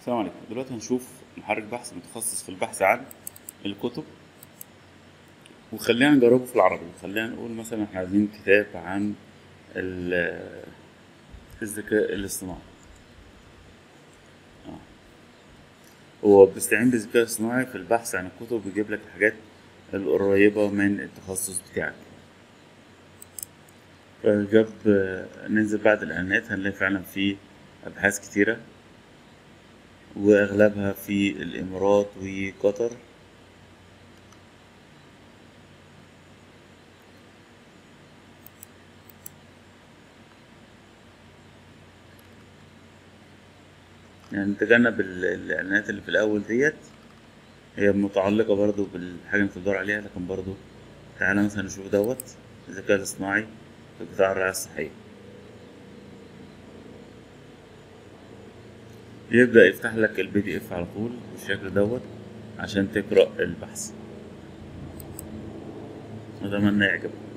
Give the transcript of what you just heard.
السلام عليكم. دلوقتي هنشوف محرك بحث متخصص في البحث عن الكتب. وخلينا نجربه في العربي. خلينا نقول مثلا إحنا عايزين كتاب عن ال- الذكاء الاصطناعي. آه. هو بيستعين بالذكاء الاصطناعي في البحث عن الكتب بيجيب لك الحاجات القريبة من التخصص بتاعك. فجاب ننزل بعد الإعلانات. هنلاقي فعلا في أبحاث كتيرة. وأغلبها في الإمارات وقطر يعني نتجنب ال- الإعلانات اللي في الأول ديت. هي متعلقة برضو بالحاجة اللي بتدور عليها لكن برضو تعالى مثلا نشوف دوت. الذكاء الاصطناعي في قطاع الرعاية الصحية يبدأ يفتح لك ال PDF على طول بالشكل دوت عشان تقرأ البحث. أتمنى يعجبك.